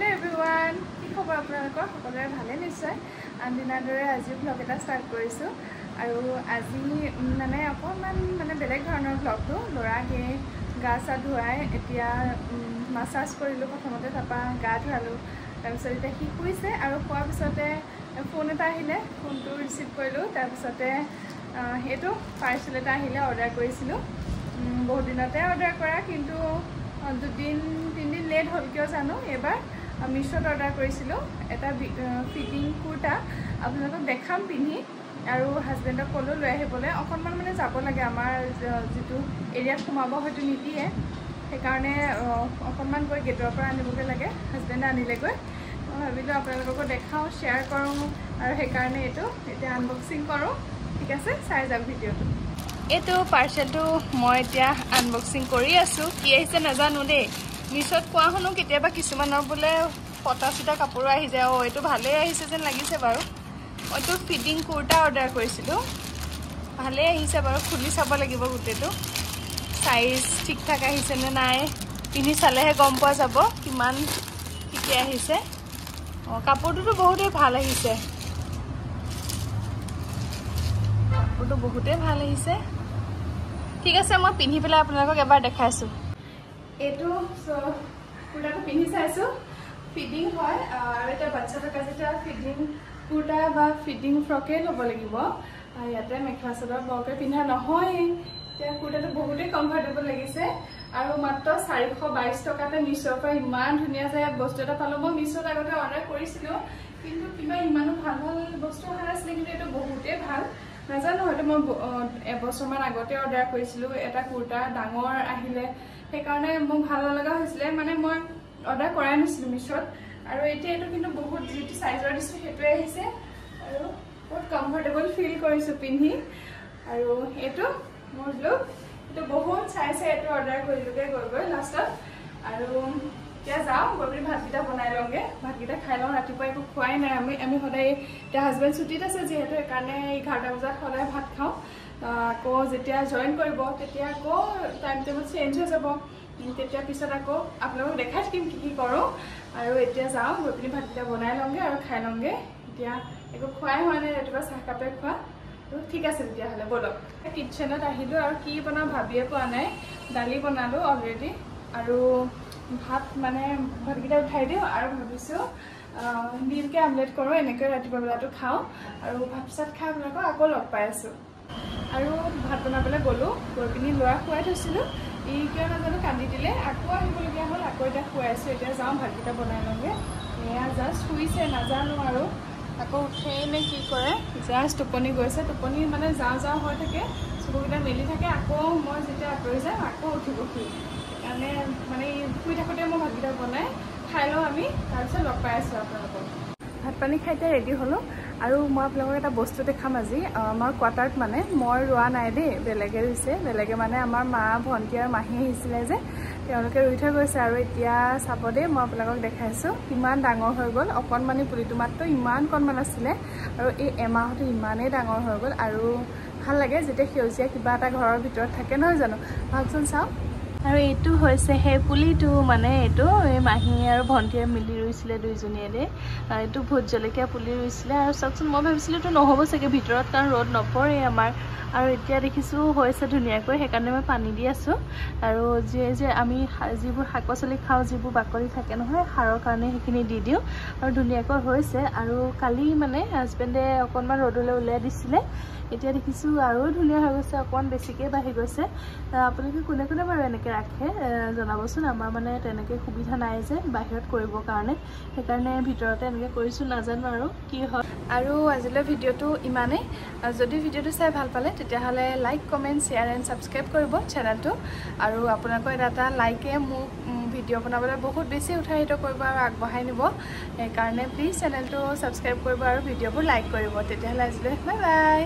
Hello everyone কি খবৰ আপোনালোকৰ? সকলোৰে ভালে নিশ্চয়। আনদিনাৰ দৰে আজি ভ্লগ এটা ষ্টাৰ্ট কৰিছোঁ। আৰু আজি মানে অকণমান মানে বেলেগ ধৰণৰ ভ্লগটো ল'ৰাকে গা চা ধুৱাই এতিয়া মাছাজ কৰিলোঁ প্ৰথমতে তাৰপৰা গা ধুৱালোঁ। তাৰপিছত এতিয়া সি শুইছে আৰু খোৱাৰ পিছতে ফোন এটা আহিলে। ফোনটো ৰিচিভ কৰিলোঁ। তাৰপিছতে এইটো পাৰ্চেল এটা আহিলে অৰ্ডাৰ কৰিছিলোঁ। বহুত দিনতে অৰ্ডাৰ কৰা কিন্তু দুদিন তিনিদিন লেট হ'ল কিয় জানো? এইবাৰ মিছত অৰ্ডাৰ কৰিছিলোঁ। এটা ফিটিং কুৰ্তা। আপোনালোকক দেখাম পিন্ধি। আৰু হাজবেণ্ডক ক'লোঁ লৈ আহিবলৈ। অকণমান মানে যাব লাগে। আমাৰ যিটো এৰিয়াত সোমাব হয়তো নিদিয়ে। সেইকাৰণে অকণমান গৈ গেটৰ পৰা আনিবগৈ লাগে। হাজবেণ্ডে আনিলেগৈ মই ভাবিলোঁ আপোনালোককো দেখাওঁ শ্বেয়াৰ কৰোঁ আৰু সেইকাৰণে এইটো। এতিয়া আনবক্সিং কৰোঁ। ঠিক আছে? চাই যাওক ভিডিঅ'টো। এইটো পাৰ্চেলটো মই এতিয়া আনবক্সিং কৰি আছোঁ। কি আহিছে নাজানো দেই। মিছত কোৱা শুনো কেতিয়াবা কিছুমানৰ বোলে ফটা চিটা কাপোৰো আহি যায়। অঁ এইটো ভালেই আহিছে যেন লাগিছে বাৰু। মইতো ফিটিং কুৰ্তা অৰ্ডাৰ কৰিছিলোঁ। ভালেই আহিছে বাৰু খুলি চাব লাগিব গোটেইটো। চাইজ ঠিক ঠাক আহিছে নে নাই পিন্ধি চালেহে গম পোৱা যাব কিমান ঠিকে আহিছে। অঁ কাপোৰটোতো বহুতেই ভাল আহিছে। কাপোৰটো বহুতেই ভাল আহিছে। ঠিক আছে মই পিন্ধি পেলাই আপোনালোকক এবাৰ দেখাইছোঁ। এইটো কুৰ্তাটো পিন্ধি চাইছোঁ। ফিটিং হয় আৰু এতিয়া বাচ্ছা থকা যেতিয়া ফিটিং কুৰ্তা বা ফিটিং ফ্ৰকেই ল'ব লাগিব। ইয়াতে মেখেলা চাদৰ বৰকৈ পিন্ধা নহয় এতিয়া কুৰ্তাটো বহুতেই কমফৰ্টেবল লাগিছে। আৰু মাত্ৰ চাৰিশ বাইছ টকাতে মিছ'ৰ পৰা ইমান ধুনীয়া যে বস্তু এটা পালোঁ। মই মিছ'ত আগতে অৰ্ডাৰ কৰিছিলোঁ কিন্তু কিবা ইমানো ভাল ভাল বস্তু অহা নাছিলে কিন্তু এইটো বহুতেই ভাল। নাজানো হয়তো মই এবছৰমান আগতে অৰ্ডাৰ কৰিছিলোঁ এটা কুৰ্তা ডাঙৰ আহিলে। সেইকাৰণে মোক ভাল নলগা হৈছিলে মানে মই অৰ্ডাৰ কৰাই নাছিলোঁ মিছত। আৰু এতিয়া এইটো কিন্তু বহুত যিটো চাইজৰ দিছোঁ সেইটোৱে আহিছে। আৰু বহুত কমফৰ্টেবল ফিল কৰিছোঁ পিন্ধি। আৰু এইটো মোৰ লুক এইটো বহুত চাই চাই এইটো অৰ্ডাৰ কৰিলোঁগৈ গৈ গৈ লাষ্টত আৰু এতিয়া যাওঁ গৈ পিনি ভাতকেইটা বনাই লওঁগৈ। ভাতকেইটা খাই লওঁ ৰাতিপুৱা একো খোৱাই নাই। আমি আমি সদায় এতিয়া হাজবেণ্ড ছুটীত আছে যিহেতু সেইকাৰণে এঘাৰটা বজাত সদায় ভাত খাওঁ। আকৌ যেতিয়া জইন কৰিব তেতিয়া আকৌ টাইম টেবুল চেঞ্জ হৈ যাব। তেতিয়া পিছত আকৌ আপোনালোকক দেখাই থাকিম কি কি কৰোঁ। আৰু এতিয়া যাওঁ গৈ পিনি ভাতকেইটা বনাই লওঁগৈ আৰু খাই লওঁগৈ। এতিয়া একো খোৱাই হোৱা নাই ৰাতিপুৱা চাহকাপে খোৱা। ঠিক আছে তেতিয়াহ'লে ব'লক। কিটচেনত আহিলোঁ আৰু কি বনাওঁ ভাবিয়ে পোৱা নাই। দালি বনালোঁ অলৰেডি আৰু ভাত মানে ভাতকেইটা উঠাই দিওঁ আৰু ভাবিছোঁ ডিমকে আমলেট কৰোঁ এনেকৈ ৰাতিপুৱা বেলাটো খাওঁ। আৰু ভাত চাত খাই আপোনালোকক আকৌ লগ পাই আছোঁ। আৰু ভাত বনাবলৈ গ'লোঁ গৈ পিনি ল'ৰা খুৱাই থৈছিলোঁ। ই কিয় নাজানো কান্দি দিলে। আকৌ আহিবলগীয়া হ'ল আকৌ এতিয়া খুৱাইছোঁ এতিয়া যাওঁ ভাতকেইটা বনাই লওঁগৈ। এয়া জাষ্ট শুইছে নাজানো আৰু। আকৌ উঠেই নে কি কৰে জাষ্ট টোপনি গৈছে। টোপনি মানে যাওঁ যাওঁ হৈ থাকে। চকুকেইটা মেলি থাকে আকৌ মই যেতিয়া আঁতৰি যাওঁ আকৌ উঠিব সি সেইকাৰণে মানে শুই থাকোঁতে মই ভাতকেইটা বনাই খাই লওঁ আমি তাৰপিছত লগ পাই আছোঁ আপোনালোকক। ভাত পানী খাই এতিয়া ৰেডি হ'লোঁ। আৰু মই আপোনালোকক এটা বস্তু দেখাম আজি। আমাৰ কোৱাৰ্টাৰত মানে মই ৰোৱা নাই দেই বেলেগে ৰুইছে। বেলেগে মানে আমাৰ মা ভণ্টি আৰু মাহী আহিছিলে যে তেওঁলোকে ৰুই থৈ গৈছে আৰু এতিয়া চাব দেই মই আপোনালোকক দেখাইছোঁ। কিমান ডাঙৰ হৈ গ'ল অকণমানি পুলিটো মাত্ৰ ইমান কণমান আছিলে। আৰু এই এমাহতে ইমানেই ডাঙৰ হৈ গ'ল আৰু ভাল লাগে যেতিয়া সেউজীয়া কিবা এটা ঘৰৰ ভিতৰত থাকে নহয় জানো? ভাবচোন চাওক। আৰু এইটো হৈছে সেই পুলিটো মানে এইটো এই মাহী আৰু ভণ্টিয়ে মিলি ৰুইছিলে দুইজনীয়ে দেই। এইটো ভোট জলকীয়া পুলি ৰুইছিলে আৰু চাওকচোন মই ভাবিছিলোঁ এইটো নহ'ব চাগে ভিতৰত কাৰণ ৰ'দ নপৰে আমাৰ। আৰু এতিয়া দেখিছোঁ হৈছে ধুনীয়াকৈ সেইকাৰণে মই পানী দি আছোঁ। আৰু যিয়ে যে আমি যিবোৰ শাক পাচলি খাওঁ যিবোৰ বাকলি থাকে নহয় সাৰৰ কাৰণে সেইখিনি দি দিওঁ। আৰু ধুনীয়াকৈ হৈছে। আৰু কালি মানে হাজবেণ্ডে অকণমান ৰ'দলৈ উলিয়াই দিছিলে। এতিয়া দেখিছোঁ আৰু ধুনীয়া হৈ গৈছে অকণমান বেছিকৈ বাঢ়ি গৈছে। আপোনালোকে কোনে কোনে বাৰু এনেকৈ ৰাখে জনাবচোন আমাৰ মানে তেনেকৈ সুবিধা নাই যে বাহিৰত কৰিবৰ কাৰণে। সেইকাৰণে ভিতৰতে এনেকৈ কৰিছোঁ নাজানো আৰু কি হয়। আৰু আজিলৈ ভিডিঅ'টো ইমানেই। যদি ভিডিঅ'টো চাই ভাল পালে তেতিয়াহ'লে like comment share and subscribe কৰিব চেনেলটো আৰু আপোনালোকৰ এটা এটা লাইকে মোক ভিডিঅ' বনাবলৈ বহুত বেছি উৎসাহিত কৰিব আৰু আগবঢ়াই নিব। সেইকাৰণে প্লিজ চেনেলটো ছাবস্ক্ৰাইব কৰিব আৰু ভিডিঅ'বোৰ লাইক কৰিব। তেতিয়াহ'লে আজিলৈ বাই বাই